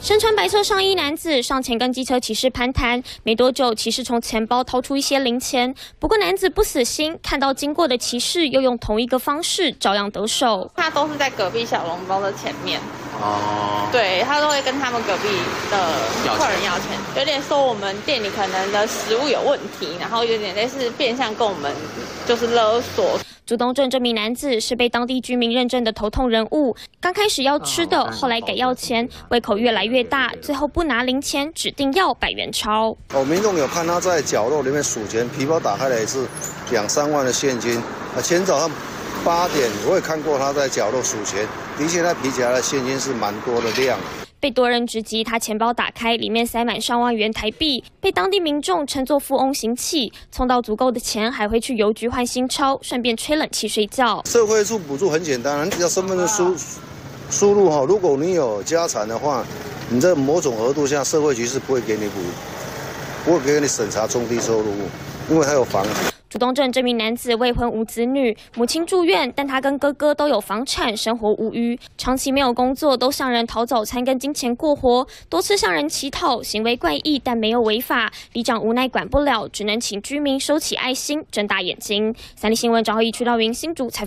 身穿白色上衣男子上前跟机车骑士攀谈，没多久，骑士从钱包掏出一些零钱。不过男子不死心，看到经过的骑士又用同一个方式，照样得手。他都是在隔壁小笼包的前面，哦，对他都会跟他们隔壁的客人要钱，有点说我们店里可能的食物有问题，然后有点类似变相跟我们就是勒索。竹东镇这名男子是被当地居民认证的头痛人物。刚开始要吃的，后来改要钱，胃口越来越大，最后不拿零钱，指定要百元钞。哦，民众有看他在角落里面数钱，皮包打开来是两三万的现金。啊，前早上八点我也看过他在角落数钱，的确他皮夹的现金是蛮多的量。被多人直击，他钱包打开，里面塞满上万元台币，被当地民众称作“富翁行气”。充到足够的钱，还会去邮局换新钞，顺便吹冷气睡觉。社会处补助很简单，只要身份证输输入哈，如果你有家产的话，你在某种额度下，社会局是不会给你补，不会给你审查中低收入户，因为他有房。竹东镇这名男子未婚无子女，母亲住院，但他跟哥哥都有房产，生活无虞，长期没有工作，都向人讨早餐跟金钱过活，多次向人乞讨，行为怪异，但没有违法。里长无奈管不了，只能请居民收起爱心，睁大眼睛。三立新闻张浩义、屈道云新竹采访。